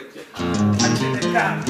noite. Aqui de cá.